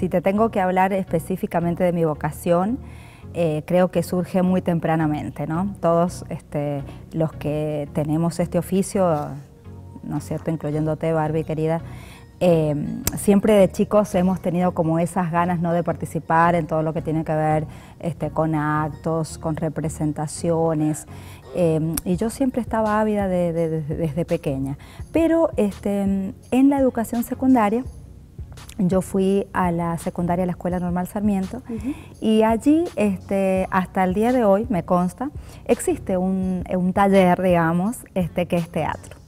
si te tengo que hablar específicamente de mi vocación, eh, creo que surge muy tempranamente, ¿no? Todos este, los que tenemos este oficio, ¿no es cierto?, incluyéndote, Barbie, querida, eh, siempre de chicos hemos tenido como esas ganas ¿no? de participar en todo lo que tiene que ver este, con actos, con representaciones. Eh, y yo siempre estaba ávida desde pequeña. Pero este, en la educación secundaria, yo fui a la secundaria, a la Escuela Normal Sarmiento, y allí, este, hasta el día de hoy, me consta, existe un, un taller, digamos, este, que es teatro.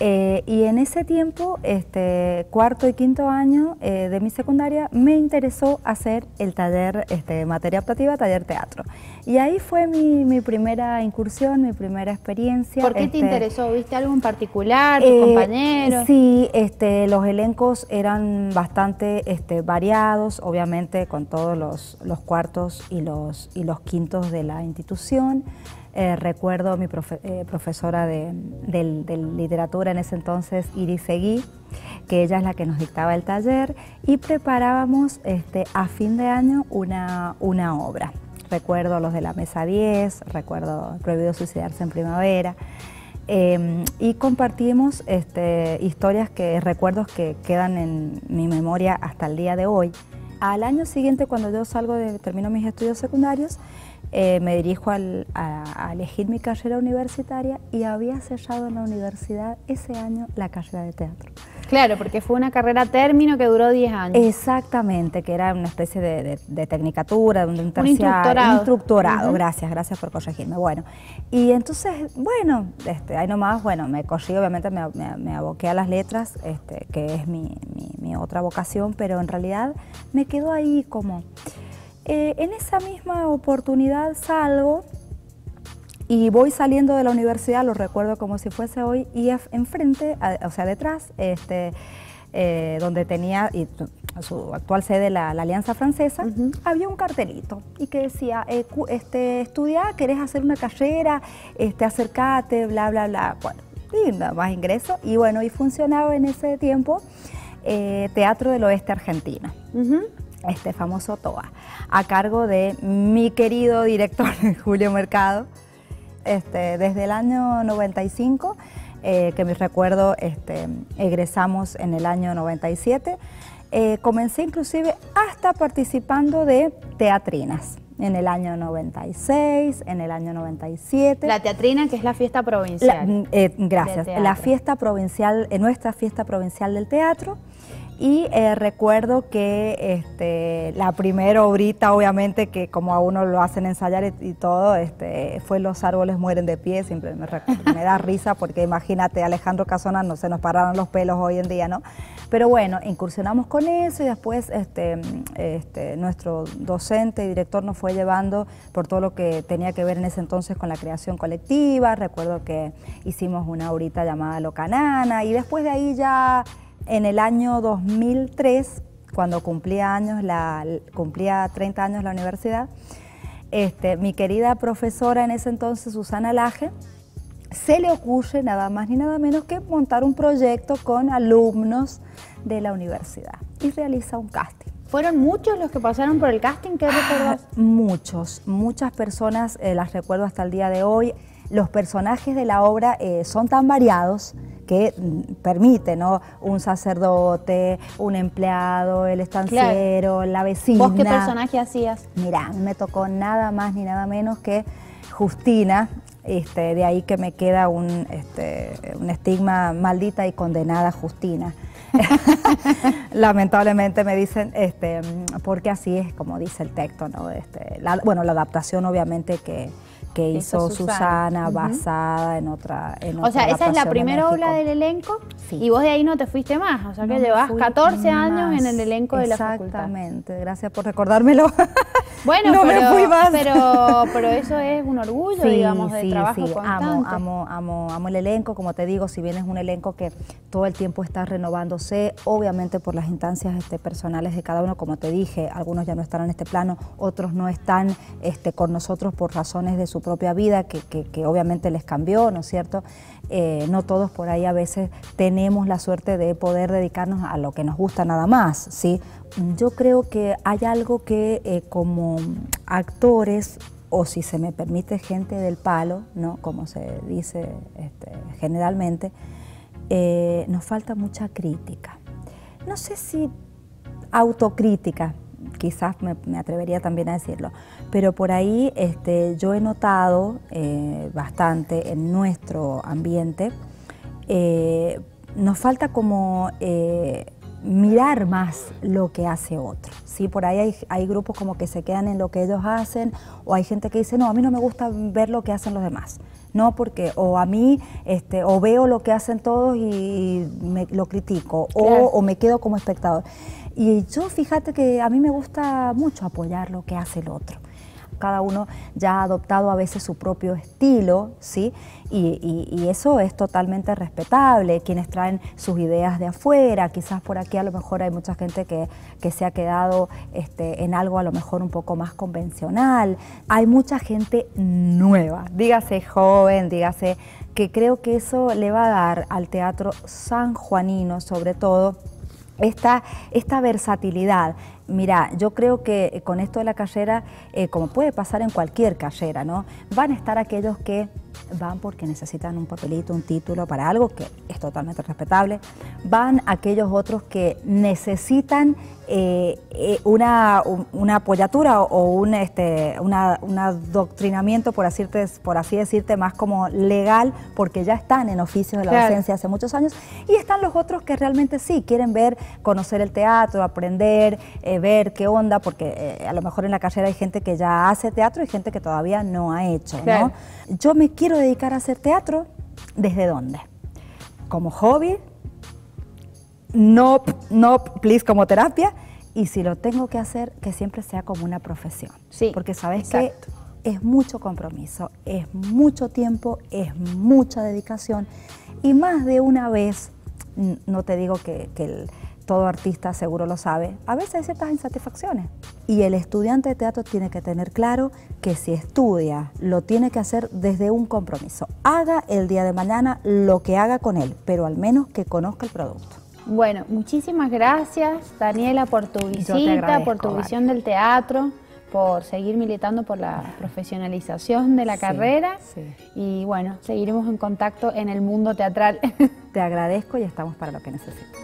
Eh, y en ese tiempo, este, cuarto y quinto año eh, de mi secundaria, me interesó hacer el taller este, materia optativa, taller teatro. Y ahí fue mi, primera incursión, mi primera experiencia. ¿Por qué te este, interesó? ¿Viste algo en particular, tus eh, compañeros? Sí, este, los elencos eran bastante este, variados, obviamente con todos los, los cuartos y los, y los quintos de la institución. Eh, recuerdo a mi eh, profesora de, literatura en ese entonces, Iris Seguí, que ella es la que nos dictaba el taller y preparábamos este, a fin de año una, una obra. Recuerdo los de la mesa 10, recuerdo Prohibido suicidarse en primavera. Em, y compartimos este, historias que, recuerdos que quedan en mi memoria hasta el día de hoy. Al año siguiente, cuando yo salgo de, termino mis estudios secundarios, eh, me dirijo a, elegir mi carrera universitaria y había cerrado en la universidad ese año la carrera de teatro. Claro, porque fue una carrera término que duró 10 años. Exactamente, que era una especie de, tecnicatura, de un, instructorado. instructorado. Gracias, gracias por corregirme. Bueno, y entonces, bueno, este, ahí nomás, bueno, me corrí, obviamente me, aboqué a las letras, este, que es mi, mi otra vocación, pero en realidad me quedó ahí como eh, en esa misma oportunidad salgo y voy saliendo de la universidad, lo recuerdo como si fuese hoy, y enfrente, o sea, detrás, este, eh, donde tenía su actual sede, la, Alianza Francesa, había un cartelito y que decía, eh, este, estudia, querés hacer una carrera, este, acercate, bla, bla, bla. Bueno, y nada más ingreso. Y bueno, y funcionaba en ese tiempo Teatro del Oeste Argentino este famoso TOA, a cargo de mi querido director Julio Mercado, este, desde el año 95, eh, que me recuerdo este, egresamos en el año 97, eh, comencé inclusive hasta participando de teatrinas en el año 96, en el año 97. La teatrina, que es la fiesta provincial. Eh, gracias. La fiesta provincial, nuestra fiesta provincial del teatro. Y eh, recuerdo que este, la primera obrita, obviamente, que como a uno lo hacen ensayar y, todo, este, fue Los árboles mueren de pie, siempre me, da risa porque imagínate, Alejandro Casona no se nos pararon los pelos hoy en día, ¿no? Pero bueno, incursionamos con eso y después este, nuestro docente y director nos fue llevando por todo lo que tenía que ver en ese entonces con la creación colectiva. Recuerdo que hicimos una obrita llamada Locanana y después de ahí ya en el año 2003, cuando cumplía, años la, cumplía 30 años la universidad, este, mi querida profesora en ese entonces, Susana Laje, se le ocurre nada más ni nada menos que montar un proyecto con alumnos de la universidad y realiza un casting. ¿Fueron muchos los que pasaron por el casting? ¿Qué recuerdas? muchos, muchas personas, eh, las recuerdo hasta el día de hoy. Los personajes de la obra eh, son tan variados que mm, permite, ¿no? Un sacerdote, un empleado, el estanciero, la vecina. ¿Vos qué personaje hacías? Mira, me tocó nada más ni nada menos que Justina, este, de ahí que me queda un, este, un estigma maldita y condenada Justina. Lamentablemente me dicen, este, porque así es como dice el texto, ¿no? Este, bueno, la adaptación obviamente que, que hizo, Susana, basada en otra en O sea, esa es la primera obra del elenco y vos de ahí no te fuiste más, o sea que llevas 14 años en el elenco de la facultad. Exactamente, gracias por recordármelo. Bueno, no pero, me fui más. Pero, pero eso es un orgullo, digamos, de trabajo sí. Amo, amo, amo, amo el elenco, como te digo, si bien es un elenco que todo el tiempo está renovándose, obviamente por las instancias este, personales de cada uno, como te dije, algunos ya no están en este plano, otros no están este, con nosotros por razones de su propia vida, que, obviamente les cambió, ¿no es cierto? Eh, no todos por ahí a veces tenemos la suerte de poder dedicarnos a lo que nos gusta nada más, ¿sí? Yo creo que hay algo que eh, como actores o si se me permite gente del palo, ¿no? como se dice este, generalmente, eh, nos falta mucha crítica. No sé si autocrítica, quizás me, atrevería también a decirlo, pero por ahí este, yo he notado eh, bastante en nuestro ambiente, eh, nos falta como mirar más lo que hace otro. ¿sí? Por ahí hay, grupos como que se quedan en lo que ellos hacen o hay gente que dice, no, a mí no me gusta ver lo que hacen los demás. No, porque o a mí, este, o veo lo que hacen todos y me, lo critico, o, o me quedo como espectador. Y yo fíjate que a mí me gusta mucho apoyar lo que hace el otro. Cada uno ya ha adoptado a veces su propio estilo, ¿sí? Y, eso es totalmente respetable, quienes traen sus ideas de afuera, quizás por aquí a lo mejor hay mucha gente que, se ha quedado este, en algo a lo mejor un poco más convencional, hay mucha gente nueva, dígase joven, dígase que creo que eso le va a dar al teatro sanjuanino sobre todo esta, esta versatilidad. Mira, yo creo que con esto de la carrera, eh, como puede pasar en cualquier carrera, ¿no? Van a estar aquellos que van porque necesitan un papelito, un título para algo que es totalmente respetable. Van aquellos otros que necesitan eh, eh, una, una, apoyatura o un, este, una, un adoctrinamiento, por así, por así decirte, más como legal, porque ya están en oficios de la docencia hace muchos años. Y están los otros que realmente sí, quieren ver, conocer el teatro, aprender, eh, ver qué onda, porque a lo mejor en la carrera hay gente que ya hace teatro y gente que todavía no ha hecho. ¿no? Yo me quiero dedicar a hacer teatro, ¿desde dónde? Como hobby, no, no, please, como terapia. Y si lo tengo que hacer, que siempre sea como una profesión. Sí. Porque sabes que es mucho compromiso, es mucho tiempo, es mucha dedicación. Y más de una vez, no te digo que, que todo artista seguro lo sabe, a veces hay ciertas insatisfacciones. Y el estudiante de teatro tiene que tener claro que si estudia, lo tiene que hacer desde un compromiso. Haga el día de mañana lo que haga con él, pero al menos que conozca el producto. Bueno, muchísimas gracias Daniela por tu visita, por tu visión del teatro, por seguir militando por la profesionalización de la carrera y bueno, seguiremos en contacto en el mundo teatral. Te agradezco y estamos para lo que necesites.